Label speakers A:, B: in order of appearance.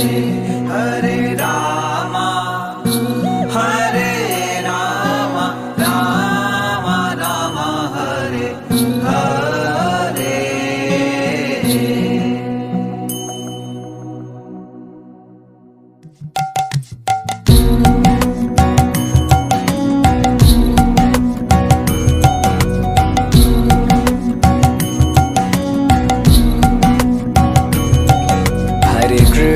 A: हरे